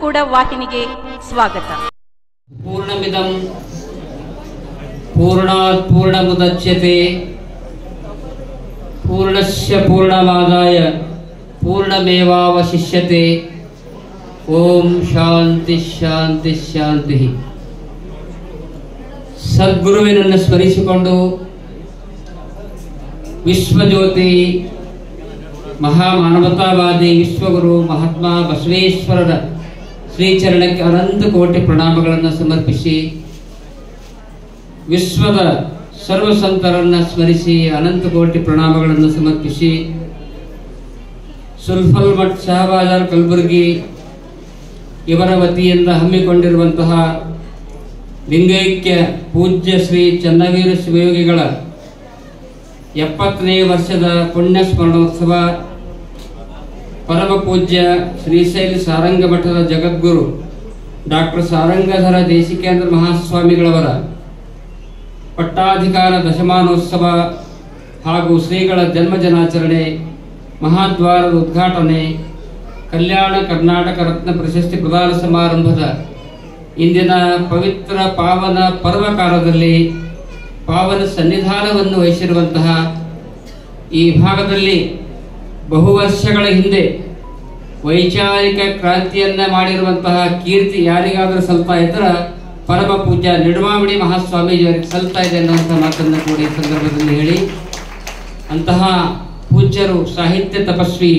ಕೂಡ ವಾಹಿನಿಗೆ ಸ್ವಾಗತ. ಪೂರ್ಣಮಿದಂ ಪೂರ್ಣಾತ್ ಪೂರ್ಣಮುದಚ್ಯತೆ ಪೂರ್ಣಸ್ಯ ಪೂರ್ಣಮಾದಾಯ ಪೂರ್ಣಮೇವಾವಶಿಷ್ಯತೆ. ಓಂ ಶಾಂತಿ ಶಾಂತಿ ಶಾಂತಿ. ಸದ್ಗುರುವಿನನ್ನು ಸ್ಮರಿಸಿಕೊಂಡು ವಿಶ್ವಜ್ಯೋತಿ ಮಹಾಮಾನವತಾವಾದಿ ವಿಶ್ವಗುರು ಮಹಾತ್ಮ ಬಸವೇಶ್ವರರ ಶ್ರೀಚರಣಕ್ಕೆ ಅನಂತ ಕೋಟಿ ಪ್ರಣಾಮಗಳನ್ನು ಸಮರ್ಪಿಸಿ ವಿಶ್ವದ ಸರ್ವ ಸಂತರನ್ನ ಸ್ಮರಿಸಿ ಅನಂತ ಕೋಟಿ ಪ್ರಣಾಮಗಳನ್ನು ಸಮರ್ಪಿಸಿ ಸುಲ್ಫಲ್ ಮಠ್ ಶಹಬಾಜಾರ್ ಕಲಬುರಗಿ ಇವರ ವತಿಯಿಂದ ಹಮ್ಮಿಕೊಂಡಿರುವಂತಹ ಲಿಂಗೈಕ್ಯ ಪೂಜ್ಯ ಶ್ರೀ ಚನ್ನವೀರ ಶಿವಯೋಗಿಗಳ ಎಪ್ಪತ್ತನೇ ವರ್ಷದ ಪುಣ್ಯ ಸ್ಮರಣೋತ್ಸವ ಪರಮ ಪೂಜ್ಯ ಶ್ರೀಶೈಲ ಸಾರಂಗ ಮಠದ ಜಗದ್ಗುರು ಡಾಕ್ಟರ್ ಸಾರಂಗಧರ ದೇಶಿಕೇಂದ್ರ ಮಹಾಸ್ವಾಮಿಗಳವರ ಪಟ್ಟಾಧಿಕಾರ ದಶಮಾನೋತ್ಸವ ಹಾಗೂ ಶ್ರೀಗಳ ಜನ್ಮ ದಿನಾಚರಣೆ, ಮಹಾದ್ವಾರದ ಉದ್ಘಾಟನೆ, ಕಲ್ಯಾಣ ಕರ್ನಾಟಕ ರತ್ನ ಪ್ರಶಸ್ತಿ ಪ್ರದಾನ ಸಮಾರಂಭದ ಇಂದಿನ ಪವಿತ್ರ ಪಾವನ ಪರ್ವಕಾಲದಲ್ಲಿ ಪಾವನ ಸನ್ನಿಧಾನವನ್ನು ವಹಿಸಿರುವಂತಹ ಈ ಭಾಗದಲ್ಲಿ ಬಹು ವರ್ಷಗಳ ಹಿಂದೆ ವೈಚಾರಿಕ ಕ್ರಾಂತಿಯನ್ನ ಮಾಡಿರುವಂತಹ ಕೀರ್ತಿ ಯಾರಿಗಾದರೂ ಸ್ವಲ್ಪ ಇದ್ರ ಪರಮ ಪೂಜ್ಯ ನಿಡುಮಾವಣಿ ಮಹಾಸ್ವಾಮೀಜಿಯವರಿಗೆ ಸಲ್ತಾ ಇದೆ ಅನ್ನುವಂಥ ಮಾತನ್ನು ಕೂಡ ಈ ಸಂದರ್ಭದಲ್ಲಿ ಹೇಳಿ. ಅಂತಹ ಪೂಜ್ಯರು ಸಾಹಿತ್ಯ ತಪಸ್ವಿ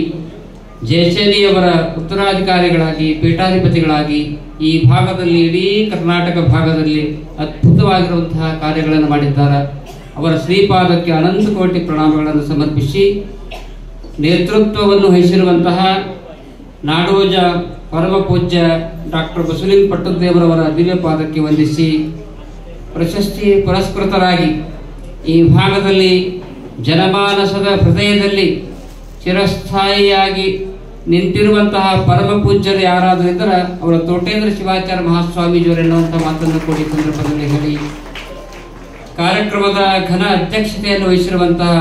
ಜಯಶೇಲಿಯವರ ಉತ್ತರಾಧಿಕಾರಿಗಳಾಗಿ, ಪೀಠಾಧಿಪತಿಗಳಾಗಿ ಈ ಭಾಗದಲ್ಲಿ, ಇಡೀ ಕರ್ನಾಟಕ ಭಾಗದಲ್ಲಿ ಅದ್ಭುತವಾಗಿರುವಂತಹ ಕಾರ್ಯಗಳನ್ನು ಮಾಡಿದ್ದಾರೆ. ಅವರ ಶ್ರೀಪಾದಕ್ಕೆ ಅನಂತ ಕೋಟಿ ಪ್ರಣಾಮಗಳನ್ನು ಸಮರ್ಪಿಸಿ ನೇತೃತ್ವವನ್ನು ವಹಿಸಿರುವಂತಹ ನಾಡೋಜ ಪರಮ ಪೂಜ್ಯ ಡಾಕ್ಟರ್ ಬಸವಲಿಂಗ ಪಟ್ಟದೇವರವರ ದಿವ್ಯ ಪಾದಕ್ಕೆ ವಂದಿಸಿ ಪ್ರಶಸ್ತಿ ಪುರಸ್ಕೃತರಾಗಿ ಈ ಭಾಗದಲ್ಲಿ ಜನಮಾನಸದ ಹೃದಯದಲ್ಲಿ ಚಿರಸ್ಥಾಯಿಯಾಗಿ ನಿಂತಿರುವಂತಹ ಪರಮ ಪೂಜ್ಯರು ಯಾರಾದರೂ ಇದ್ದರೆ ಅವರ ತೋಟೇಂದ್ರ ಶಿವಾಚಾರ್ಯ ಮಹಾಸ್ವಾಮೀಜಿಯವರು ಎನ್ನುವಂಥ ಮಾತನ್ನು ಕೂಡ ಸಂದರ್ಭದಲ್ಲಿ ಹೇಳಿ. ಕಾರ್ಯಕ್ರಮದ ಘನ ಅಧ್ಯಕ್ಷತೆಯನ್ನು ವಹಿಸಿರುವಂತಹ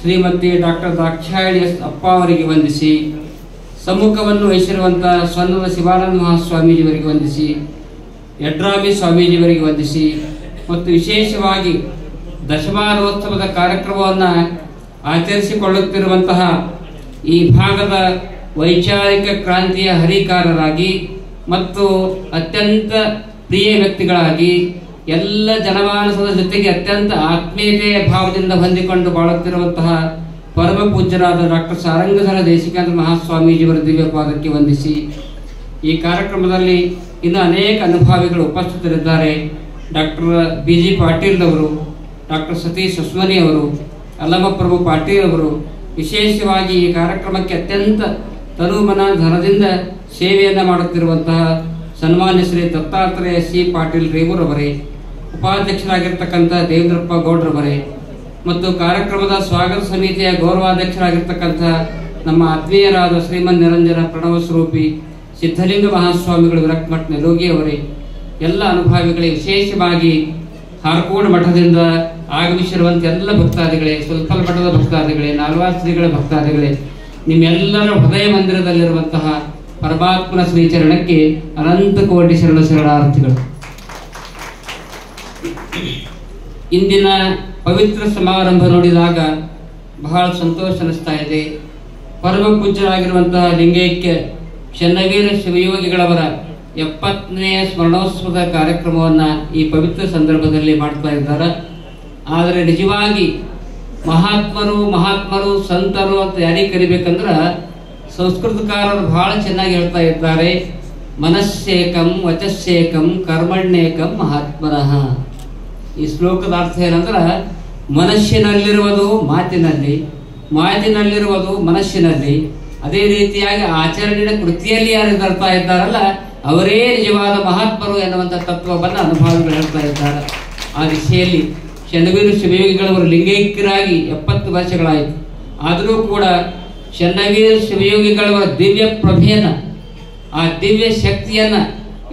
ಶ್ರೀಮತಿ ಡಾಕ್ಟರ್ ದಾಕ್ಷಾಯಣಿ ಎಸ್ ಅಪ್ಪ ಅವರಿಗೆ ವಂದಿಸಿ, ಸಮ್ಮುಖವನ್ನು ವಹಿಸಿರುವಂತಹ ಸ್ವರ್ಣದ ಶಿವಾನಂದ ಮಹಾಸ್ವಾಮೀಜಿಯವರಿಗೆ ವಂದಿಸಿ, ಯಡ್ರಾಮಿ ಸ್ವಾಮೀಜಿಯವರಿಗೆ ವಂದಿಸಿ, ಮತ್ತು ವಿಶೇಷವಾಗಿ ದಶಮಾನೋತ್ಸವದ ಕಾರ್ಯಕ್ರಮವನ್ನು ಆಚರಿಸಿಕೊಳ್ಳುತ್ತಿರುವಂತಹ ಈ ಭಾಗದ ವೈಚಾರಿಕ ಕ್ರಾಂತಿಯ ಹರಿಕಾರರಾಗಿ ಮತ್ತು ಅತ್ಯಂತ ಪ್ರಿಯ ವ್ಯಕ್ತಿಗಳಾಗಿ ಎಲ್ಲ ಜನಮಾನಸದ ಜೊತೆಗೆ ಅತ್ಯಂತ ಆತ್ಮೀಯತೆಯ ಭಾವದಿಂದ ಹೊಂದಿಕೊಂಡು ಬಾಳುತ್ತಿರುವಂತಹ ಪರಮ ಪೂಜ್ಯರಾದ ಡಾಕ್ಟರ್ ಸಾರಂಗಧರ ದೇಶಿಕಾಂತ ಮಹಾಸ್ವಾಮೀಜಿಯವರ ದಿವ್ಯ ಪಾದಕ್ಕೆ ವಂದಿಸಿ, ಈ ಕಾರ್ಯಕ್ರಮದಲ್ಲಿ ಇನ್ನು ಅನೇಕ ಅನುಭಾವಿಗಳು ಉಪಸ್ಥಿತರಿದ್ದಾರೆ. ಡಾಕ್ಟರ್ ಬಿ ಜಿ ಪಾಟೀಲ್ರವರು, ಡಾಕ್ಟರ್ ಸತೀಶ್ ಸುಸ್ಮನಿ ಅವರು ಅಲ್ಲಮಪ್ರಭು ಪಾಟೀಲ್ ಅವರು ವಿಶೇಷವಾಗಿ ಈ ಕಾರ್ಯಕ್ರಮಕ್ಕೆ ಅತ್ಯಂತ ತನುಮನ ಧನದಿಂದ ಸೇವೆಯನ್ನು ಮಾಡುತ್ತಿರುವಂತಹ ಸನ್ಮಾನ್ಯ ಶ್ರೀ ದತ್ತಾತ್ರೇಯ ಸಿ ಪಾಟೀಲ್ ರೇವೂರವರೇ ಉಪಾಧ್ಯಕ್ಷರಾಗಿರ್ತಕ್ಕಂಥ ದೇವೇಂದ್ರಪ್ಪ ಗೌಡ್ರವರೇ ಮತ್ತು ಕಾರ್ಯಕ್ರಮದ ಸ್ವಾಗತ ಸಮಿತಿಯ ಗೌರವಾಧ್ಯಕ್ಷರಾಗಿರ್ತಕ್ಕಂಥ ನಮ್ಮ ಆತ್ಮೀಯರಾದ ಶ್ರೀಮನ್ ನಿರಂಜನ ಪ್ರಣವ ಸ್ವರೂಪಿ ಸಿದ್ಧಲಿಂಗ ಮಹಾಸ್ವಾಮಿಗಳು ವಿರಕ್ಮಠ ನೆಲೋಗಿ ಅವರೇ, ಎಲ್ಲ ಅನುಭಾವಿಗಳೇ, ವಿಶೇಷವಾಗಿ ಹಾರ್ಕೋಡ್ ಮಠದಿಂದ ಆಗಮಿಸಿರುವಂಥ ಎಲ್ಲ ಭಕ್ತಾದಿಗಳೇ ಸುಲ್ಪಲ್ ಮಠದ ಭಕ್ತಾದಿಗಳೇ ನಾಲ್ವಾರ್ ಶ್ರೀಗಳ ಭಕ್ತಾದಿಗಳೇ, ನಿಮ್ಮೆಲ್ಲರ ಹೃದಯ ಮಂದಿರದಲ್ಲಿರುವಂತಹ ಪರಮಾತ್ಮನ ಶ್ರೀಚರಣಕ್ಕೆ ಅನಂತ ಕೋಟಿ ಶರಣ ಶರಣಾರ್ಥಿಗಳು. ಇಂದಿನ ಪವಿತ್ರ ಸಮಾರಂಭ ನೋಡಿದಾಗ ಬಹಳ ಸಂತೋಷ ಅನಿಸ್ತಾ ಇದೆ. ಪರಮ ಪೂಜ್ಯರಾಗಿರುವಂತಹ ಲಿಂಗೈಕ್ಯ ಚನ್ನವೀರ ಶಿವಯೋಗಿಗಳವರ ಎಪ್ಪತ್ತನೆಯ ಸ್ಮರಣೋತ್ಸವದ ಕಾರ್ಯಕ್ರಮವನ್ನು ಈ ಪವಿತ್ರ ಸಂದರ್ಭದಲ್ಲಿ ಮಾಡ್ತಾ ಇದ್ದಾರೆ. ಆದರೆ ನಿಜವಾಗಿ ಮಹಾತ್ಮರು ಮಹಾತ್ಮರು, ಸಂತರು ಅಂತ ಯಾರಿಗೆ ಕರಿಬೇಕಂದ್ರೆ ಸಂಸ್ಕೃತಕಾರರು ಬಹಳ ಚೆನ್ನಾಗಿ ಹೇಳ್ತಾ ಇದ್ದಾರೆ. ಮನಸ್ಸೇಕಂ ವಚಸ್ಸೇಕಂ ಕರ್ಮಣ್ಯೇಕಂ ಮಹಾತ್ಮನಃ. ಈ ಶ್ಲೋಕದ ಅರ್ಥ ಏನಂದ್ರೆ, ಮನಸ್ಸಿನಲ್ಲಿರುವುದು ಮಾತಿನಲ್ಲಿ, ಮಾತಿನಲ್ಲಿರುವುದು ಮನಸ್ಸಿನಲ್ಲಿ. ಅದೇ ರೀತಿಯಾಗಿ ಆಚರಣೆಯ ಕೃತಿಯಲ್ಲಿ ಯಾರು ಬರ್ತಾ ಇದ್ದಾರಲ್ಲ, ಅವರೇ ನಿಜವಾದ ಮಹಾತ್ಮರು ಎನ್ನುವಂಥ ತತ್ವವನ್ನು ಅನುಭವಗಳು ಹೇಳ್ತಾ ಇದ್ದಾರೆ. ಆ ದಿಶೆಯಲ್ಲಿ ಚನ್ನವೀರ ಶಿವಯೋಗಿಗಳವರು ಲಿಂಗೈಕ್ಯರಾಗಿ ಎಪ್ಪತ್ತು ವರ್ಷಗಳಾಯಿತು. ಆದರೂ ಕೂಡ ಚನ್ನವೀರ ಶಿವಯೋಗಿಗಳವರ ದಿವ್ಯ ಪ್ರಭೆಯನ್ನ ಆ ದಿವ್ಯ ಶಕ್ತಿಯನ್ನ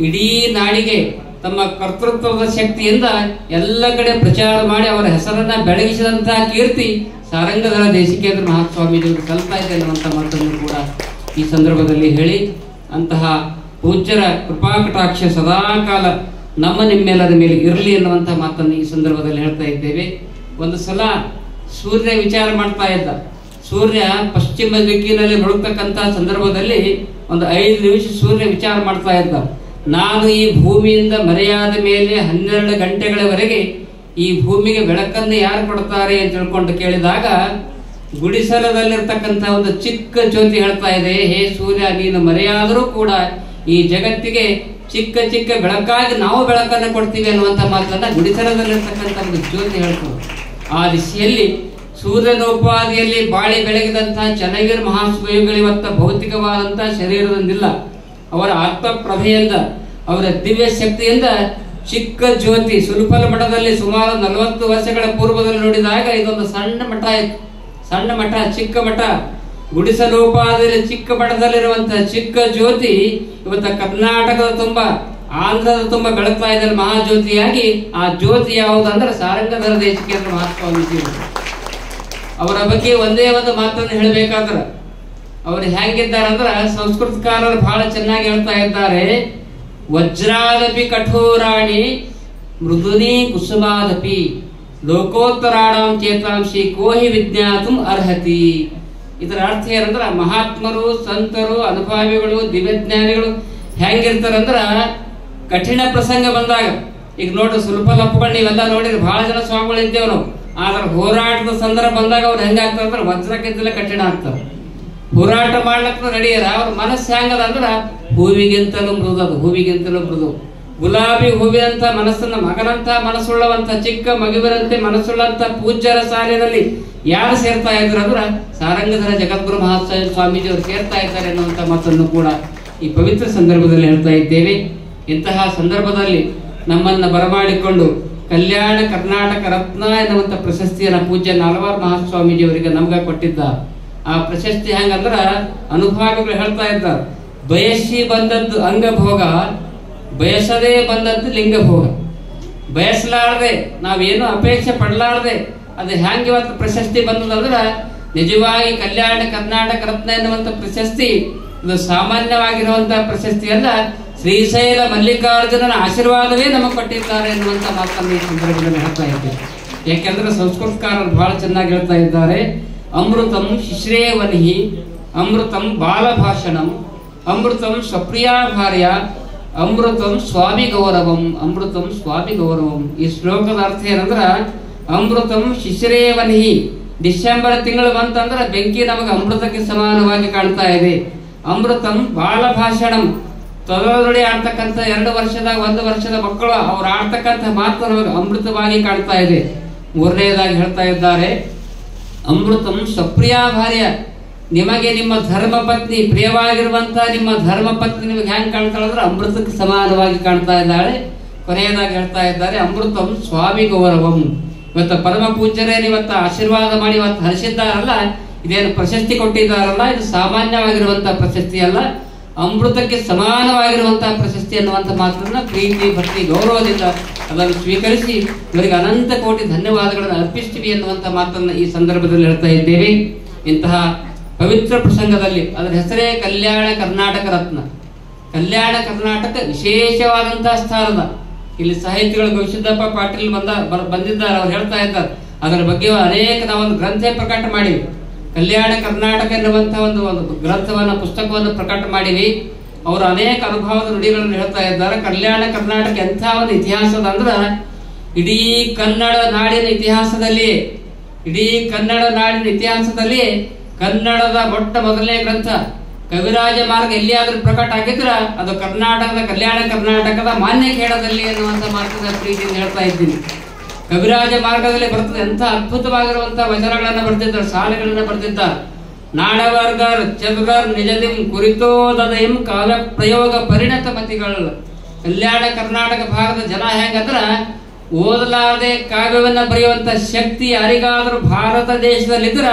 ಇಡೀ ನಾಡಿಗೆ ತಮ್ಮ ಕರ್ತೃತ್ವದ ಶಕ್ತಿಯಿಂದ ಎಲ್ಲ ಕಡೆ ಪ್ರಚಾರ ಮಾಡಿ ಅವರ ಹೆಸರನ್ನ ಬೆಳಗಿಸಿದಂತಹ ಕೀರ್ತಿ ಸಾರಂಗಧರ ದೇಶಿಕೇಂದ್ರ ಮಹಾಸ್ವಾಮೀಜಿಯವರು ಕಲ್ತಾ ಇದೆ ಅನ್ನುವಂಥ ಮಾತನ್ನು ಕೂಡ ಈ ಸಂದರ್ಭದಲ್ಲಿ ಹೇಳಿ, ಅಂತಹ ಪೂಜ್ಯರ ಕೃಪಾಕಟಾಕ್ಷ ಸದಾಕಾಲ ನಮ್ಮ ನಿಮ್ಮೆಲ್ಲರ ಮೇಲೆ ಇರಲಿ ಅನ್ನುವಂಥ ಮಾತನ್ನು ಈ ಸಂದರ್ಭದಲ್ಲಿ ಹೇಳ್ತಾ ಇದ್ದೇವೆ. ಒಂದು ಸಲ ಸೂರ್ಯ ವಿಚಾರ ಮಾಡ್ತಾ ಇದ್ದ. ಸೂರ್ಯ ಪಶ್ಚಿಮ ದಿಕ್ಕಿನಲ್ಲಿ ಮುಳುಗ್ತಕ್ಕಂಥ ಸಂದರ್ಭದಲ್ಲಿ ಒಂದು ಐದು ನಿಮಿಷ ಸೂರ್ಯ ವಿಚಾರ ಮಾಡ್ತಾ ಇದ್ದ. ನಾನು ಈ ಭೂಮಿಯಿಂದ ಮರೆಯಾದ ಮೇಲೆ ಹನ್ನೆರಡು ಗಂಟೆಗಳವರೆಗೆ ಈ ಭೂಮಿಗೆ ಬೆಳಕನ್ನು ಯಾರು ಕೊಡ್ತಾರೆ ಅಂತ ತಿಳ್ಕೊಂಡು ಕೇಳಿದಾಗ ಗುಡಿಸಲದಲ್ಲಿರ್ತಕ್ಕಂಥ ಒಂದು ಚಿಕ್ಕ ಜ್ಯೋತಿ ಹೇಳ್ತಾ ಇದೆ, ಹೇ ಸೂರ್ಯ, ನೀನು ಮರೆಯಾದರೂ ಕೂಡ ಈ ಜಗತ್ತಿಗೆ ಚಿಕ್ಕ ಚಿಕ್ಕ ಬೆಳಕಾಗಿ ನಾವು ಬೆಳಕನ್ನು ಕೊಡ್ತೀವಿ ಅನ್ನುವಂಥ ಮಾತನ್ನ ಗುಡಿಸಲದಲ್ಲಿರ್ತಕ್ಕಂಥ ಒಂದು ಜ್ಯೋತಿ ಹೇಳ್ತದೆ ಆ ದಿಶೆಯಲ್ಲಿ ಸೂರ್ಯನೋಪಾದಿಯಲ್ಲಿ ಬಾಳಿ ಬೆಳಗಿದಂತಹ ಚನ್ನವೀರ ಮಹಾಸ್ವಾಮಿಗಳಿವತ್ತ ಭೌತಿಕವಾದಂತಹ ಶರೀರದಿಂದಿಲ್ಲ. ಅವರ ಆತ್ಮಪ್ರಭೆಯಿಂದ, ಅವರ ದಿವ್ಯ ಶಕ್ತಿಯಿಂದ ಚಿಕ್ಕ ಜ್ಯೋತಿ ಸುಲ್ಫಲ ಮಠದಲ್ಲಿ ಸುಮಾರು ನಲವತ್ತು ವರ್ಷಗಳ ಪೂರ್ವದಲ್ಲಿ ನೋಡಿದಾಗ ಇದೊಂದು ಸಣ್ಣ ಮಠ ಇತ್ತು ಸಣ್ಣ ಮಠ, ಚಿಕ್ಕ ಮಠ ಗುಡಿಸಲೋಪಾದಿಯಲ್ಲಿ ಚಿಕ್ಕ ಮಠದಲ್ಲಿರುವಂತಹ ಚಿಕ್ಕ ಜ್ಯೋತಿ ಇವತ್ತು ಕರ್ನಾಟಕದ ತುಂಬ, ಆಂಧ್ರದ ತುಂಬ ಬೆಳಗ್ತಾ ಇದ್ದಲ್ಲಿ ಮಹಾಜ್ಯೋತಿಯಾಗಿ ಆ ಜ್ಯೋತಿ ಯಾವುದಂದ್ರೆ ಸಾರಂಗಧರ ದೇಶಕೇಂದ್ರ ಮಹತ್ವ. ಅವರ ಬಗ್ಗೆ ಒಂದೇ ಒಂದು ಮಾತನ್ನು ಹೇಳಬೇಕಾದ್ರೆ ಅವರು ಹೆಂಗಿದ್ದಾರೆ ಅಂದ್ರೆ ಸಂಸ್ಕೃತಕಾರರು ಬಹಳ ಚೆನ್ನಾಗಿ ಹೇಳ್ತಾ ಇದ್ದಾರೆ. ವಜ್ರಾದಪಿ ಕಠೋರಾಣಿ ಮೃದುನಿ ಕುಸುಮಾದಪಿ ಲೋಕೋತ್ತರಾಣಂ ಚೇತಾಂಶಿ ಕೋಹಿ ವಿಜ್ಞಾತು ಅರ್ಹತಿ. ಇದರ ಅರ್ಥ ಏನಂದ್ರ ಮಹಾತ್ಮರು, ಸಂತರು, ಅನುಭಾವಿಗಳು, ದಿವ್ಯಜ್ಞಾನಿಗಳು ಹೆಂಗಿರ್ತಾರಂದ್ರ ಕಠಿಣ ಪ್ರಸಂಗ ಬಂದಾಗ. ಈಗ ನೋಡ್ರಿ ಸ್ವಲ್ಪ ಲಪ್ಪಗಳು ನೀವೆಲ್ಲ ನೋಡಿದ್ರೆ ಬಹಳ ಜನ ಸ್ವಾಮಿಗಳು ಇದ್ದೇವೆ ನಾವು. ಆದ್ರೆ ಹೋರಾಟದ ಸಂದರ್ಭ ಬಂದಾಗ ಅವ್ರು ಹೆಂಗಾಗ್ತಾರ ಅಂದ್ರೆ ವಜ್ರಕ್ಕಿಂತಲೇ ಕಠಿಣ ಆಗ್ತಾರೆ. ಹೋರಾಟ ಮಾಡ್ಲಕ್ಕ ನಡೆಯರ ಅವ್ರ ಮನಸ್ಸು ಹ್ಯಾಂಗದ ಅಂದ್ರ ಹೂವಿಗಿಂತಲೂ ಮೃದು ಅದು, ಹೂವಿಗಿಂತಲೂ ಮೃದು. ಗುಲಾಬಿ ಹೂವಿನಂತ ಮನಸ್ಸನ್ನ ಮಗನಂತ ಮನಸ್ಸುಳ್ಳವಂತ ಚಿಕ್ಕ ಮಗುವಿನಂತೆ ಮನಸ್ಸುಳ್ಳಂತ ಪೂಜ್ಯರ ಸಾಲಿನಲ್ಲಿ ಯಾರು ಸೇರ್ತಾ ಇದ್ರು ಅಂದ್ರ ಸಾರಂಗಧರ ಜಗದ್ಗುರು ಮಹಾಸ್ವಾಮಿ ಸ್ವಾಮೀಜಿ ಅವರು ಸೇರ್ತಾ ಇದ್ದಾರೆ ಅನ್ನುವಂತ ಮಾತನ್ನು ಕೂಡ ಈ ಪವಿತ್ರ ಸಂದರ್ಭದಲ್ಲಿ ಹೇಳ್ತಾ ಇದ್ದೇವೆ. ಇಂತಹ ಸಂದರ್ಭದಲ್ಲಿ ನಮ್ಮನ್ನ ಬರಮಾಡಿಕೊಂಡು ಕಲ್ಯಾಣ ಕರ್ನಾಟಕ ರತ್ನ ಎನ್ನುವಂತ ಪ್ರಶಸ್ತಿಯನ್ನ ಪೂಜ್ಯ ನಾಲ್ವಾರು ಮಹಾಸ್ವಾಮೀಜಿ ಅವರಿಗೆ ನಮ್ಗ ಕೊಟ್ಟಿದ್ದ ಆ ಪ್ರಶಸ್ತಿ ಹೆಂಗಂದ್ರ ಅನುಭಾವಿಗಳು ಹೇಳ್ತಾ ಇದ್ದಾರೆ ಬಯಸಿ ಬಂದದ್ದು ಅಂಗಭೋಗ, ಬಯಸದೇ ಬಂದದ್ದು ಲಿಂಗಭೋಗ. ಬಯಸಲಾರದೆ, ನಾವೇನು ಅಪೇಕ್ಷೆ ಪಡಲಾರದೆ, ಅದು ಹೆಂಗೆ ಇವತ್ತು ಪ್ರಶಸ್ತಿ ಬಂದದಂದ್ರೆ ನಿಜವಾಗಿ ಕಲ್ಯಾಣ ಕರ್ನಾಟಕ ರತ್ನ ಎನ್ನುವಂಥ ಪ್ರಶಸ್ತಿ, ಇದು ಸಾಮಾನ್ಯವಾಗಿರುವಂತಹ ಪ್ರಶಸ್ತಿ ಅಲ್ಲ, ಶ್ರೀಶೈಲ ಮಲ್ಲಿಕಾರ್ಜುನನ ಆಶೀರ್ವಾದವೇ ನಮಗೆ ಕೊಟ್ಟಿದ್ದಾರೆ ಎನ್ನುವಂತ ಮಾತನ್ನು ಈ ಸಂದರ್ಭದಲ್ಲಿ ಹೇಳ್ತಾ ಇದ್ದೇವೆ ಯಾಕೆಂದ್ರೆ ಸಂಸ್ಕೃತಕಾರರು ಬಹಳ ಚೆನ್ನಾಗಿ ಹೇಳ್ತಾ ಇದ್ದಾರೆ. ಅಮೃತಂ ಶಿಶ್ರೇವನಿಹಿ, ಅಮೃತಂ ಬಾಲಭಾಷಣಂ, ಅಮೃತಂ ಸ್ವಪ್ರಿಯಾ ಭಾರ್ಯ ಅಮೃತಂ ಸ್ವಾಮಿ ಗೌರವಂ ಅಮೃತಂ ಸ್ವಾಮಿ ಗೌರವಂ ಈ ಶ್ಲೋಕದ ಅರ್ಥ ಏನಂದ್ರ, ಅಮೃತಂ ಶಿಶಿರೇವನಿಹಿ. ಡಿಸೆಂಬರ್ ತಿಂಗಳು ಬಂತಂದ್ರ ಬೆಂಕಿ ನಮಗೆ ಅಮೃತಕ್ಕೆ ಸಮಾನವಾಗಿ ಕಾಣ್ತಾ ಇದೆ. ಅಮೃತಂ ಬಾಲ ಭಾಷಣಂ ತೊದಲುಡಿ ಆಡ್ತಕ್ಕಂಥ ಎರಡು ವರ್ಷದ, ಒಂದು ವರ್ಷದ ಮಕ್ಕಳು ಅವ್ರು ಆಡ್ತಕ್ಕಂಥ ಮಾತು ನಮಗೆ ಅಮೃತವಾಗಿ ಕಾಣ್ತಾ ಇದೆ. ಮೂರನೇದಾಗಿ ಹೇಳ್ತಾ ಇದ್ದಾರೆ ಅಮೃತಂ ಸ್ವಪ್ರಿಯಾ ಭಾರ್ಯ ನಿಮಗೆ ನಿಮ್ಮ ಧರ್ಮಪತ್ನಿ ಪ್ರಿಯವಾಗಿರುವಂತಹ ನಿಮ್ಮ ಧರ್ಮಪತ್ನಿ ನಿಮಗೆ ಹೆಂಗೆ ಕಾಣ್ತಾಳೆ ಅಂದ್ರೆ ಅಮೃತಕ್ಕೆ ಸಮಾನವಾಗಿ ಕಾಣ್ತಾ ಇದ್ದಾಳೆ. ಕೊನೆಯದಾಗಿ ಹೇಳ್ತಾ ಇದ್ದಾರೆ, ಅಮೃತಂ ಸ್ವಾಮಿ ಗೌರವಂ. ಇವತ್ತು ಪರಮ ಪೂಜ್ಯರೇನು ಇವತ್ತು ಆಶೀರ್ವಾದ ಮಾಡಿ ಇವತ್ತು ಹರಿಸಿದ್ದಾರಲ್ಲ, ಇದೇನು ಪ್ರಶಸ್ತಿ ಕೊಟ್ಟಿದ್ದಾರಲ್ಲ, ಇದು ಸಾಮಾನ್ಯವಾಗಿರುವಂತಹ ಪ್ರಶಸ್ತಿ ಅಲ್ಲ. ಅಮೃತಕ್ಕೆ ಸಮಾನವಾಗಿರುವಂತಹ ಪ್ರಶಸ್ತಿ ಅನ್ನುವಂಥ ಮಾತನ್ನ ಪ್ರೀತಿ ಭಕ್ತಿ ಗೌರವದಿಂದ ಅದನ್ನು ಸ್ವೀಕರಿಸಿ ಇವರಿಗೆ ಅನಂತ ಕೋಟಿ ಧನ್ಯವಾದಗಳನ್ನು ಅರ್ಪಿಸ್ತೀವಿ ಎನ್ನುವಂಥ ಮಾತನ್ನ ಈ ಸಂದರ್ಭದಲ್ಲಿ ಹೇಳ್ತಾ ಇದ್ದೇವೆ. ಇಂತಹ ಪವಿತ್ರ ಪ್ರಸಂಗದಲ್ಲಿ ಅದರ ಹೆಸರೇ ಕಲ್ಯಾಣ ಕರ್ನಾಟಕ ರತ್ನ. ಕಲ್ಯಾಣ ಕರ್ನಾಟಕ ವಿಶೇಷವಾದಂತಹ ಸ್ಥಾನದ. ಇಲ್ಲಿ ಸಾಹಿತಿಗಳು ಗವಿಸಿದ್ದಪ್ಪ ಪಾಟೀಲ್ ಬಂದ ಬಂದಿದ್ದಾರೆ, ಅವ್ರು ಹೇಳ್ತಾ ಇದ್ದಾರೆ. ಅದರ ಬಗ್ಗೆ ಅನೇಕ ನಾವೊಂದು ಗ್ರಂಥ ಪ್ರಕಟ ಮಾಡಿವಿ. ಕಲ್ಯಾಣ ಕರ್ನಾಟಕ ಎನ್ನುವಂತಹ ಒಂದು ಒಂದು ಗ್ರಂಥವನ್ನ, ಪುಸ್ತಕವನ್ನು ಪ್ರಕಟ ಮಾಡಿವಿ. ಅವರು ಅನೇಕ ಅನುಭವದ ನುಡಿಗಳನ್ನು ಹೇಳ್ತಾ ಇದ್ದಾರೆ. ಕಲ್ಯಾಣ ಕರ್ನಾಟಕ ಎಂಥ ಒಂದು ಇತಿಹಾಸದ ಅಂದ್ರೆ, ಇಡೀ ಕನ್ನಡ ನಾಡಿನ ಇತಿಹಾಸದಲ್ಲಿ, ಇಡೀ ಕನ್ನಡ ನಾಡಿನ ಇತಿಹಾಸದಲ್ಲಿ ಕನ್ನಡದ ಮೊಟ್ಟ ಮೊದಲನೇ ಗ್ರಂಥ, ಕವಿರಾಜ ಮಾರ್ಗ ಎಲ್ಲಿಯಾದರೂ ಪ್ರಕಟ ಆಗಿದ್ರ ಅದು ಕರ್ನಾಟಕದ ಕಲ್ಯಾಣ ಕರ್ನಾಟಕದ ಮಾನ್ಯ ಕೇಳದಲ್ಲಿ ಅನ್ನುವಂಥ ಮಾರ್ಗದ ಪ್ರೀತಿಯಿಂದ ಹೇಳ್ತಾ ಇದ್ದೀನಿ. ಕವಿರಾಜ ಮಾರ್ಗದಲ್ಲಿ ಬರ್ತದೆ ಎಂಥ ಅದ್ಭುತವಾಗಿರುವಂತಹ ವಚನಗಳನ್ನು ಬರ್ತಿದ್ದಾರೆ ಸಾಲುಗಳನ್ನು ಬರ್ತಿದ್ದಾರೆ ನಾಡವರ್ಗರ್ ಚದುಗರ್ ನಿಜದಿಂ ಕುರಿತೋದದಯಂ ಕಾಲ ಪ್ರಯೋಗ ಪರಿಣತ ಮತಿಗಳು ಕಲ್ಯಾಣ ಕರ್ನಾಟಕ ಭಾಗದ ಜನ ಹೆಂಗಂದ್ರ ಓದಲಾರದೆ ಕಾವ್ಯವನ್ನ ಬರೆಯುವಂತ ಶಕ್ತಿ ಯಾರಿಗಾದ್ರೂ ಭಾರತ ದೇಶದಲ್ಲಿದ್ರ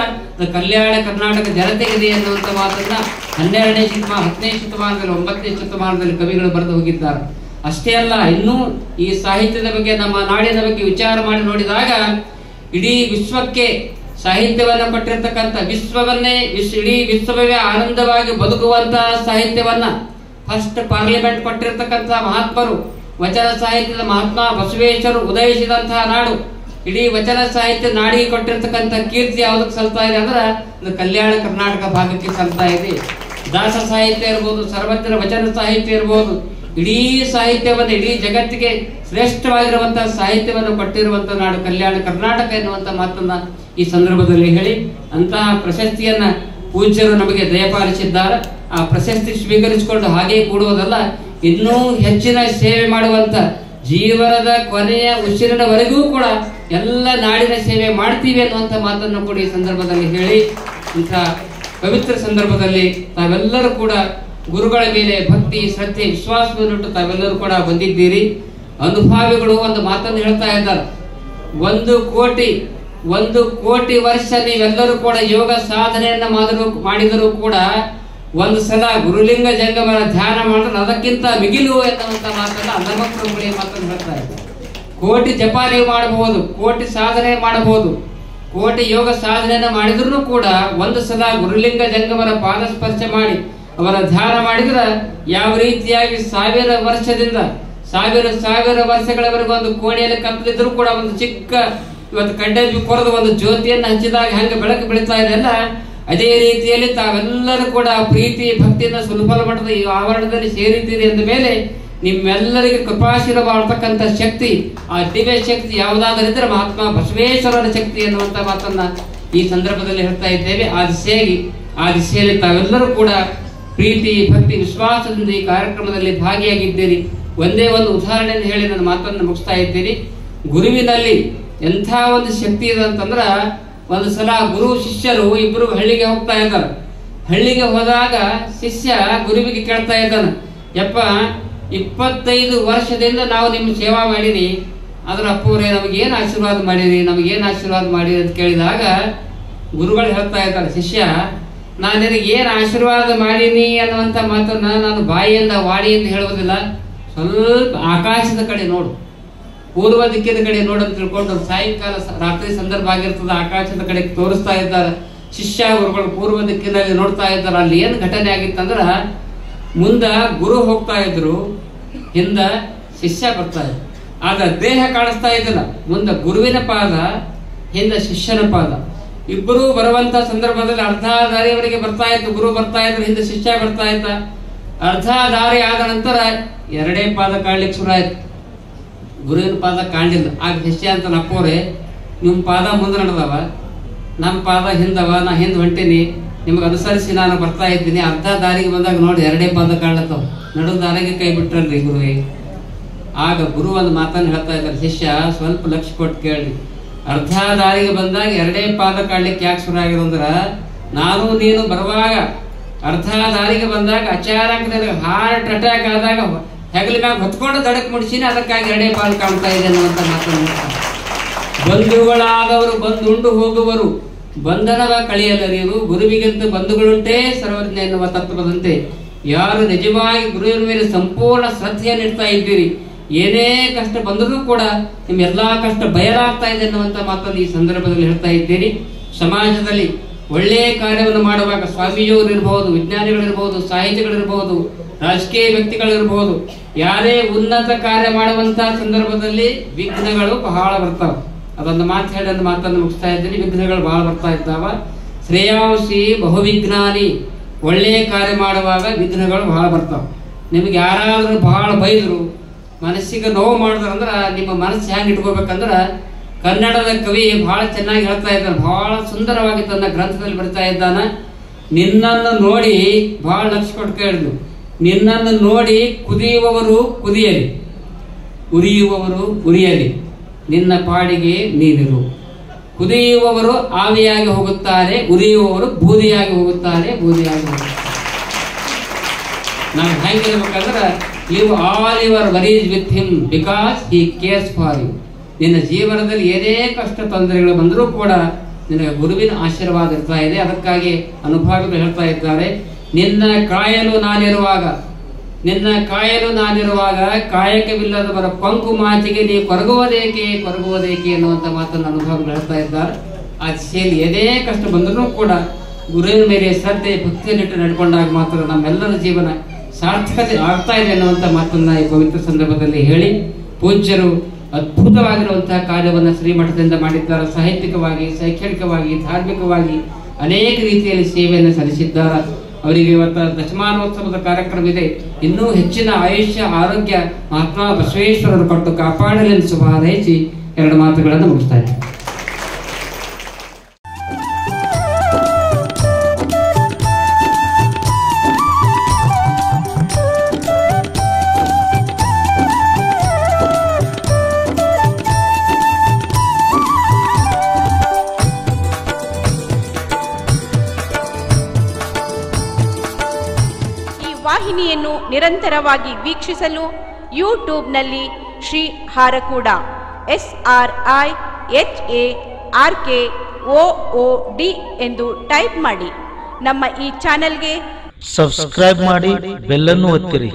ಕಲ್ಯಾಣ ಕರ್ನಾಟಕ ಜನತೆಗಿದೆ ಎನ್ನುವಂತ ಮಾತನ್ನ ಹನ್ನೆರಡನೇ ಶತಮಾನ, ಹತ್ತನೇ ಶತಮಾನದಲ್ಲಿ, ಒಂಬತ್ತನೇ ಶತಮಾನದಲ್ಲಿ ಕವಿಗಳು ಬರೆದು ಹೋಗಿದ್ದಾರೆ. ಅಷ್ಟೇ ಅಲ್ಲ, ಇನ್ನೂ ಈ ಸಾಹಿತ್ಯದ ಬಗ್ಗೆ, ನಮ್ಮ ನಾಡಿನ ಬಗ್ಗೆ ವಿಚಾರ ಮಾಡಿ ನೋಡಿದಾಗ, ಇಡೀ ವಿಶ್ವಕ್ಕೆ ಸಾಹಿತ್ಯವನ್ನು ಕೊಟ್ಟಿರ್ತಕ್ಕಂಥ ವಿಶ್ವವನ್ನೇ ವಿಶ್ವ ಇಡೀ ವಿಶ್ವವೇ ಆನಂದವಾಗಿ ಬದುಕುವಂತಹ ಸಾಹಿತ್ಯವನ್ನ ಫಸ್ಟ್ ಪಾರ್ಲಿಮೆಂಟ್ ಕೊಟ್ಟಿರ್ತಕ್ಕಂಥ ಮಹಾತ್ಮರು, ವಚನ ಸಾಹಿತ್ಯದ ಮಹಾತ್ಮ ಬಸವೇಶ್ವರು ಉದಯಿಸಿದಂತಹ ನಾಡು. ಇಡೀ ವಚನ ಸಾಹಿತ್ಯ ನಾಡಿಗೆ ಕೊಟ್ಟಿರ್ತಕ್ಕಂಥ ಕೀರ್ತಿ ಯಾವುದಕ್ಕೆ ಸಲ್ತಾ ಇದೆ ಅಂದ್ರೆ ಅದು ಕಲ್ಯಾಣ ಕರ್ನಾಟಕ ಭಾಗಕ್ಕೆ ಸಲ್ತಾ ಇದೆ. ದಾಸ ಸಾಹಿತ್ಯ ಇರ್ಬೋದು ಸರ್ವಜ್ಞರ ವಚನ ಸಾಹಿತ್ಯ ಇರ್ಬೋದು, ಇಡೀ ಸಾಹಿತ್ಯವನ್ನು, ಇಡೀ ಜಗತ್ತಿಗೆ ಶ್ರೇಷ್ಠವಾಗಿರುವಂತಹ ಸಾಹಿತ್ಯವನ್ನು ಕೊಟ್ಟಿರುವಂತಹ ನಾಡು ಕಲ್ಯಾಣ ಕರ್ನಾಟಕ ಎನ್ನುವಂತ ಮಾತನ್ನ ಈ ಸಂದರ್ಭದಲ್ಲಿ ಹೇಳಿ, ಅಂತಹ ಪ್ರಶಸ್ತಿಯನ್ನ ಪೂಜ್ಯರು ನಮಗೆ ದಯಪಾಲಿಸಿದ್ದಾರೆ. ಆ ಪ್ರಶಸ್ತಿ ಸ್ವೀಕರಿಸಿಕೊಂಡು ಹಾಗೆ ಕೂಡುವುದಲ್ಲ, ಇನ್ನೂ ಹೆಚ್ಚಿನ ಸೇವೆ ಮಾಡುವಂತ ಜೀವನದ ಕೊನೆಯ ಉಸಿರಿನವರೆಗೂ ಕೂಡ ಎಲ್ಲ ನಾಡಿನ ಸೇವೆ ಮಾಡ್ತೀವಿ ಅನ್ನುವಂಥ ಮಾತನ್ನು ಕೂಡ ಈ ಸಂದರ್ಭದಲ್ಲಿ ಹೇಳಿ, ಇಂಥ ಪವಿತ್ರ ಸಂದರ್ಭದಲ್ಲಿ ತಾವೆಲ್ಲರೂ ಕೂಡ ಗುರುಗಳ ಮೇಲೆ ಭಕ್ತಿ, ಶ್ರದ್ಧೆ, ವಿಶ್ವಾಸವನ್ನುಟ್ಟು ತಾವೆಲ್ಲರೂ ಕೂಡ ಬಂದಿದ್ದೀರಿ. ಅನುಭಾವಿಗಳು ಒಂದು ಮಾತನ್ನು ಹೇಳ್ತಾ ಇದ್ದಾರೆ. ಒಂದು ಕೋಟಿ ಒಂದು ಕೋಟಿ ವರ್ಷ ನೀವೆಲ್ಲರೂ ಕೂಡ ಯೋಗ ಸಾಧನೆಯನ್ನ ಮಾಡಿದ್ರು ಕೂಡ ಒಂದು ಸಲ ಗುರುಲಿಂಗ ಜಂಗಮನ ಧ್ಯಾನ ಮಾಡಿದ್ರೆ ಅದಕ್ಕಿಂತ ಮಿಗಿಲು ಎನ್ನುವಂತ ಮಾತನ್ನ ಅನ್ನಮಕ್ಕಳು ಮಾತನ್ನು ಹೇಳ್ತಾ ಇದ್ದಾರೆ ಕೋಟಿ ಜಪಾನಿ ಮಾಡಬಹುದು, ಕೋಟಿ ಸಾಧನೆ ಮಾಡಬಹುದು. ಕೋಟಿ ಯೋಗ ಸಾಧನೆಯನ್ನು ಮಾಡಿದ್ರು ಕೂಡ ಒಂದು ಸಲ ಗುರುಲಿಂಗ ಜಂಗಮರ ಪಾದಸ್ಪರ್ಶ ಮಾಡಿ ಅವರ ಧ್ಯಾನ ಮಾಡಿದ್ರೆ ಯಾವ ರೀತಿಯಾಗಿ ಸಾವಿರ ವರ್ಷದಿಂದ, ಸಾವಿರ ಸಾವಿರ ವರ್ಷಗಳವರೆಗೂ ಒಂದು ಕೋಣೆಯಲ್ಲಿ ಕತ್ತಲಿದ್ರು ಕೂಡ ಒಂದು ಚಿಕ್ಕ ಇವತ್ತು ಕಡ್ಡೆ ಕೊರೆದು ಒಂದು ಜ್ಯೋತಿಯನ್ನು ಹಂಚಿದಾಗ ಹೆಂಗೆ ಬೆಳಕು ಬೆಳೀತಾ ಇದೆಯಲ್ಲ ಅದೇ ರೀತಿಯಲ್ಲಿ ತಾವೆಲ್ಲರೂ ಕೂಡ ಪ್ರೀತಿ, ಭಕ್ತಿಯಿಂದ ಸುಲಭ ಮಟ್ಟದ ಈ ಆವರಣದಲ್ಲಿ ಸೇರಿದ್ದೀರಿ ಅಂದ ಮೇಲೆ ನಿಮ್ಮೆಲ್ಲರಿಗೆ ಕೃಪಾಶೀಲ ಮಾಡತಕ್ಕಂಥ ಶಕ್ತಿ, ಆ ದಿವ್ಯ ಶಕ್ತಿ ಯಾವುದಾದ್ರೂ ಇದ್ರೆ ಮಹಾತ್ಮ ಬಸವೇಶ್ವರನ ಶಕ್ತಿ ಅನ್ನುವಂಥ ಮಾತನ್ನ ಈ ಸಂದರ್ಭದಲ್ಲಿ ಹೇಳ್ತಾ ಇದ್ದೇವೆ. ಆ ದಿಸೆಯಾಗಿ, ಆ ದಿಸೆಯಲ್ಲಿ ತಾವೆಲ್ಲರೂ ಕೂಡ ಪ್ರೀತಿ, ಭಕ್ತಿ, ವಿಶ್ವಾಸದಿಂದ ಈ ಕಾರ್ಯಕ್ರಮದಲ್ಲಿ ಭಾಗಿಯಾಗಿದ್ದೀರಿ. ಒಂದೇ ಒಂದು ಉದಾಹರಣೆಯನ್ನು ಹೇಳಿ ನನ್ನ ಮಾತನ್ನು ಮುಗಿಸ್ತಾ ಇದ್ದೀನಿ. ಗುರುವಿನಲ್ಲಿ ಎಂಥ ಒಂದು ಶಕ್ತಿ ಇದೆ ಅಂತಂದ್ರೆ ಒಂದು ಸಲ ಗುರು ಶಿಷ್ಯರು ಇಬ್ಬರು ಹಳ್ಳಿಗೆ ಹೋಗ್ತಾ ಇದ್ದಾರೆ. ಹಳ್ಳಿಗೆ ಹೋದಾಗ ಶಿಷ್ಯ ಗುರುವಿಗೆ ಕೇಳ್ತಾ ಇದ್ದಾನೆ, ಯಪ್ಪ, ಇಪ್ಪತ್ತೈದು ವರ್ಷದಿಂದ ನಾವು ನಿಮ್ಮ ಸೇವಾ ಮಾಡೀನಿ ಅಪ್ಪವರೇ, ನಮ್ಗೆ ನಮಗೇನು ಆಶೀರ್ವಾದ ಮಾಡಿರಿ? ನಮಗೇನು ಆಶೀರ್ವಾದ ಮಾಡಿರಿ? ಅಂತ ಕೇಳಿದಾಗ ಗುರುಗಳು ಹೇಳ್ತಾ ಇದ್ದಾರೆ, ಶಿಷ್ಯ, ನಾನು ನಿನಗೆ ಏನು ಆಶೀರ್ವಾದ ಮಾಡೀನಿ ಅನ್ನುವಂಥ ಮಾತನ್ನ ನಾನು ಬಾಯಿಯಿಂದ, ವಾಡಿಯಿಂದ ಹೇಳುವುದಿಲ್ಲ. ಸ್ವಲ್ಪ ಆಕಾಶದ ಕಡೆ ನೋಡು. ಪೂರ್ವ ದಿಕ್ಕಿನ ಕಡೆ ನೋಡಲು ತಿಳ್ಕೊಂಡು ಸಾಯಂಕಾಲ ರಾತ್ರಿ ಸಂದರ್ಭ ಆಗಿರ್ತದೆ, ಆಕಾಶದ ಕಡೆ ತೋರಿಸ್ತಾ ಇದ್ದಾರೆ. ಶಿಷ್ಯ ಗುರುಗಳು ಪೂರ್ವ ದಿಕ್ಕಿನಲ್ಲಿ ನೋಡ್ತಾ ಇದ್ದಾರೆ. ಅಲ್ಲಿ ಏನು ಘಟನೆ ಆಗಿತ್ತಂದ್ರ ಮುಂದ ಗುರು ಹೋಗ್ತಾ ಇದ್ರು, ಹಿಂದ ಶಿಷ್ಯ ಬರ್ತಾ ಇದ್ರು. ಆದ್ರೆ ದೇಹ ಕಾಣಿಸ್ತಾ ಇದ್ದಿಲ್ಲ. ಮುಂದ ಗುರುವಿನ ಪಾದ, ಹಿಂದ ಶಿಷ್ಯನ ಪಾದ. ಇಬ್ಬರು ಬರುವಂತ ಸಂದರ್ಭದಲ್ಲಿ ಅರ್ಧ ದಾರಿಯವರೆಗೆ ಬರ್ತಾ ಇತ್ತು ಗುರು ಬರ್ತಾ ಇದ್ರು, ಹಿಂದೆ ಶಿಷ್ಯ ಬರ್ತಾ ಇದ್ದ. ಅರ್ಧ ದಾರಿ ಆದ ನಂತರ ಎರಡೇ ಪಾದ ಕಾಣ್ಲಿಕ್ಕೆ ಶುರು ಆಯ್ತು. ಗುರುವಿನ ಪಾದ ಕಾಣಲಿಲ್ಲ. ಆಗ ಶಿಷ್ಯ ಅಂತ ನಪ್ಪೋರೆ ನಿಮ್ಮ ಪಾದ ಮುಂದೆ ನಡೆದವ ನಮ್ಮ ಪಾದ ಹಿಂದವ, ನಾ ಹಿಂದೆ ಹೊಂಟೀನಿ, ನಿಮ್ಗೆ ಅನುಸರಿಸಿ ನಾನು ಬರ್ತಾ ಇದ್ದೀನಿ. ಅರ್ಧ ದಾರಿಗೆ ಬಂದಾಗ ನೋಡಿ ಎರಡೇ ಪಾದ ಕಾಣ್ಲತ್ತವ. ನಡು ದಾರಿಗೆ ಕೈ ಬಿಟ್ರಲ್ರಿ ಗುರುವೆ. ಆಗ ಗುರು ಒಂದು ಮಾತನ್ನು ಹೇಳ್ತಾ ಇದ್ದಾರೆ, ಶಿಷ್ಯ, ಸ್ವಲ್ಪ ಲಕ್ಷ ಕೊಟ್ಟು ಕೇಳಿ ಅರ್ಧ ದಾರಿಗೆ ಬಂದಾಗ ಎರಡೇ ಪಾದ ಕಾಡ್ಲಿಕ್ಕೆ ಯಾಕೆ ಶುರು ಆಗಿದೆ ನಾನು ನೀನು ಬರುವಾಗ ಅರ್ಧ ದಾರಿಗೆ ಬಂದಾಗ ಅಚಾನಕ್ ನನಗೆ ಹಾರ್ಟ್ ಅಟ್ಯಾಕ್ ಆದಾಗ ಹೆಗಲ ಮ್ಯಾಗ ಹೊತ್ಕೊಂಡು ದಡಕ್ ಮುಡಿಸಿನಿ, ಅದಕ್ಕಾಗಿ ಎರಡೇ ಪಾಲು ಕಾಣ್ತಾ ಇದೆ ಅನ್ನುವಂತ ಮಾತನ್ನು ಬಂಧುಗಳಾದವರು ಬಂದು ಉಂಡು ಹೋಗುವರು. ಬಂಧನವ ಕಳೆಯಲರಿಯರು, ಗುರುವಿಗಿಂತ ಬಂಧುಗಳುಂಟೇ ಸರ್ವಜ್ಞ ಎನ್ನುವ ತತ್ವದಂತೆ. ಯಾರು ನಿಜವಾಗಿ ಗುರುವಿನ ಮೇಲೆ ಸಂಪೂರ್ಣ ಶ್ರದ್ಧೆಯನ್ನು ಇಡ್ತಾ ಇದ್ದೀರಿ, ಏನೇ ಕಷ್ಟ ಬಂದರೂ ಕೂಡ ನಿಮ್ಮ ಎಲ್ಲಾ ಕಷ್ಟ ಬಯಲಾಗ್ತಾ ಇದೆ ಅನ್ನುವಂತ ಮಾತನ್ನು ಈ ಸಂದರ್ಭದಲ್ಲಿ ಹೇಳ್ತಾ ಇದ್ದೀರಿ ಸಮಾಜದಲ್ಲಿ ಒಳ್ಳೆಯ ಕಾರ್ಯವನ್ನು ಮಾಡುವಾಗ ಸ್ವಾಮೀಜಿಯವರು ಇರಬಹುದು ಸಾಹಿತಿಗಳಿರ್ಬೋದು, ರಾಜಕೀಯ ವ್ಯಕ್ತಿಗಳಿರ್ಬೋದು, ಯಾರೇ ಉನ್ನತ ಕಾರ್ಯ ಮಾಡುವಂತಹ ಸಂದರ್ಭದಲ್ಲಿ ವಿಘ್ನಗಳು ಬಹಳ ಬರ್ತಾವ. ಅದೊಂದು ಮಾತು ಹೇಳಿ ಒಂದು ಮಾತನ್ನು ಮುಗಿಸ್ತಾ ಇದ್ದೀನಿ. ವಿಘ್ನಗಳು ಬಹಳ ಬರ್ತಾ ಇದ್ದಾವ. ಶ್ರೇಯಾಂಶಿ ಬಹುವಿಜ್ಞಾನಿ, ಒಳ್ಳೆಯ ಕಾರ್ಯ ಮಾಡುವಾಗ ವಿಘ್ನಗಳು ಬಹಳ ಬರ್ತಾವ. ನಿಮ್ಗೆ ಯಾರಾದರೂ ಬಹಳ ಬೈದ್ರು, ಮನಸ್ಸಿಗೆ ನೋವು ಅಂದ್ರೆ ನಿಮ್ಮ ಮನಸ್ಸು ಹೆಂಗೆ ಇಟ್ಕೋಬೇಕಂದ್ರ ಕನ್ನಡದ ಕವಿ ಬಹಳ ಚೆನ್ನಾಗಿ ಹೇಳ್ತಾ ಇದ್ದಾನೆ. ಬಹಳ ಸುಂದರವಾಗಿ ತನ್ನ ಗ್ರಂಥದಲ್ಲಿ ಬರ್ತಾ ಇದ್ದಾನೆ. ನಿನ್ನನ್ನು ನೋಡಿ ಬಹಳ ಲಕ್ಷ ಕೊಟ್ಟು ಕೇಳಿದ್ನು ನಿನ್ನನ್ನು ನೋಡಿ ಕುದಿಯುವವರು ಕುದಿಯಲಿ. ಉರಿಯುವವರು ಉರಿಯಲಿ. ನಿನ್ನ ಪಾಡಿಗೆ ನೀನಿರು ಕುದಿಯುವವರು ಆವಿಯಾಗಿ ಹೋಗುತ್ತಾರೆ, ಉರಿಯುವವರು ಬೂದಿಯಾಗಿ ಹೋಗುತ್ತಾರೆ ಬೂದಿಯಾಗಿ ಹೋಗುತ್ತಾರೆ. ನಾವು ಹೇಗಿರ್ಬೇಕಂದ್ರೆ you all your worries with him because he cares for you ನಿನ್ನ ಜೀವನದಲ್ಲಿ ಏನೇ ಕಷ್ಟ ತೊಂದರೆಗಳು ಬಂದರೂ ಕೂಡ ನಿನಗೆ ಗುರುವಿನ ಆಶೀರ್ವಾದ ಇರ್ತಾ ಇದೆ. ಅದಕ್ಕಾಗಿ ಅನುಭವಗಳು ಹೇಳ್ತಾ ಇದ್ದಾರೆ, ನಿನ್ನ ಕಾಯಲು ನಾನಿರುವಾಗ, ನಿನ್ನ ಕಾಯಲು ನಾನಿರುವಾಗ ಕಾಯಕವಿಲ್ಲದವರ ಪಂಕು ಮಾತಿಗೆ ನೀ ಕೊರಗುವುದೇಕೆ ಕೊರಗುವುದೇಕೆ ಅನ್ನುವಂಥ ಮಾತನ್ನು ಅನುಭವಗಳು ಹೇಳ್ತಾ ಇದ್ದಾರೆ. ಆ ದಿಶೆಯಲ್ಲಿ ಏನೇ ಕಷ್ಟ ಬಂದರೂ ಕೂಡ ಗುರುವಿನ ಮೇಲೆ ಶ್ರದ್ಧೆ, ಭಕ್ತಿಯನ್ನಿಟ್ಟು ನಡ್ಕೊಂಡಾಗ ಮಾತ್ರ ನಮ್ಮೆಲ್ಲರ ಜೀವನ ಸಾರ್ಥಕತೆ ಆಗ್ತಾ ಇದೆ ಅನ್ನುವಂಥ ಮಾತನ್ನು ಈ ಪವಿತ್ರ ಸಂದರ್ಭದಲ್ಲಿ ಹೇಳಿ. ಪೂಜ್ಯರು ಅದ್ಭುತವಾಗಿರುವಂತಹ ಕಾರ್ಯವನ್ನು ಶ್ರೀಮಠದಿಂದ ಮಾಡಿದ್ದಾರೆ. ಸಾಹಿತ್ಯಿಕವಾಗಿ, ಶೈಕ್ಷಣಿಕವಾಗಿ, ಧಾರ್ಮಿಕವಾಗಿ ಅನೇಕ ರೀತಿಯಲ್ಲಿ ಸೇವೆಯನ್ನು ಸಲ್ಲಿಸಿದ್ದಾರೆ. ಅವರಿಗೆ ಇವತ್ತು ದಶಮಾನೋತ್ಸವದ ಕಾರ್ಯಕ್ರಮ ಇದೆ ಇನ್ನೂ ಹೆಚ್ಚಿನ ಆಯುಷ್ಯ, ಆರೋಗ್ಯ ಮಹಾತ್ಮ ಬಸವೇಶ್ವರರು ಪಟ್ಟು ಕಾಪಾಡಲೆಂದು ಶುಭ ಹಾರೈಸಿ ಎರಡು ಮಾತುಗಳನ್ನು ಮುಗಿಸ್ತಾ ಇದ್ದೀನಿ. ನಿರಂತರವಾಗಿ ವೀಕ್ಷಿಸಲು ಯೂಟ್ಯೂಬ್ನಲ್ಲಿ Shri Harakuda, S R I H A R K O O D ಎಂದು ಟೈಪ್ ಮಾಡಿ. ನಮ್ಮ ಈ ಚಾನೆಲ್ಗೆ ಸಬ್ಸ್ಕ್ರೈಬ್ ಮಾಡಿ, ಬೆಲ್ಲನ್ನು ಒತ್ತಿರಿ.